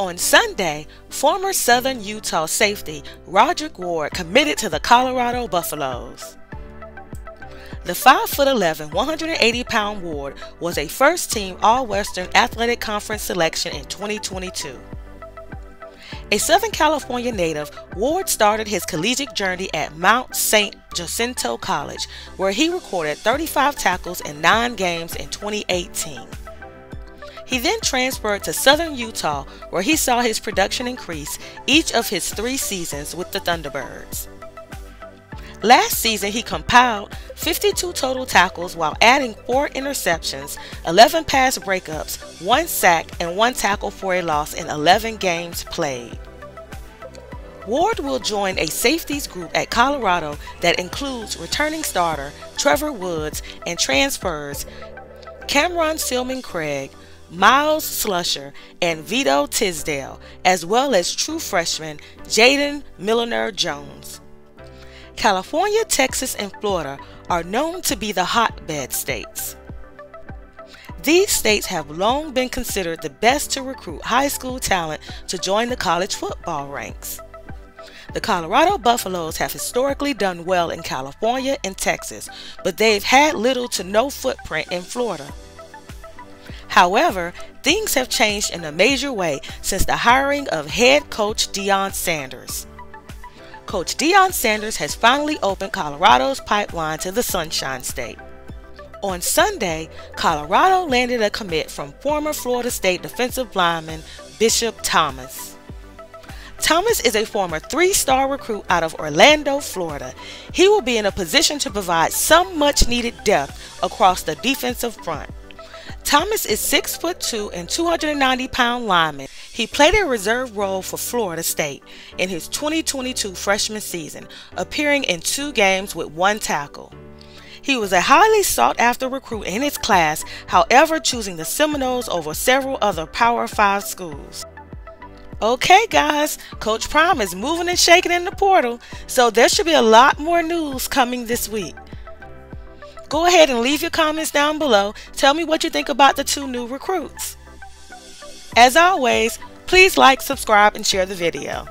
On Sunday, former Southern Utah safety Rodrick Ward committed to the Colorado Buffaloes. The 5'11", 180-pound Ward was a first-team All-Western Athletic Conference selection in 2022. A Southern California native, Ward started his collegiate journey at Mount San Jacinto College, where he recorded 35 tackles in nine games in 2018. He then transferred to Southern Utah, where he saw his production increase each of his three seasons with the Thunderbirds. Last season, he compiled 52 total tackles while adding 4 interceptions, 11 pass breakups, 1 sack, and 1 tackle for a loss in 11 games played. Ward will join a safeties group at Colorado that includes returning starter Trevor Woods and transfers Cameron Silmon Craig, Myles Slusher, and Vito Tisdale, as well as true freshman Jaden Milliner Jones. California, Texas, and Florida are known to be the hotbed states. These states have long been considered the best to recruit high school talent to join the college football ranks. The Colorado Buffaloes have historically done well in California and Texas, but they've had little to no footprint in Florida. However, things have changed in a major way since the hiring of head coach Deion Sanders. Coach Deion Sanders has finally opened Colorado's pipeline to the Sunshine State. On Sunday, Colorado landed a commit from former Florida State defensive lineman Bishop Thomas. Thomas is a former three star recruit out of Orlando, Florida. He will be in a position to provide some much needed depth across the defensive front. Thomas is 6 foot 2 and 290 pound lineman. He played a reserve role for Florida State in his 2022 freshman season, appearing in two games with one tackle. He was a highly sought after recruit in his class, however, choosing the Seminoles over several other Power 5 schools. Okay, guys, Coach Prime is moving and shaking in the portal, so there should be a lot more news coming this week. Go ahead and leave your comments down below. Tell me what you think about the two new recruits. As always, please like, subscribe, and share the video.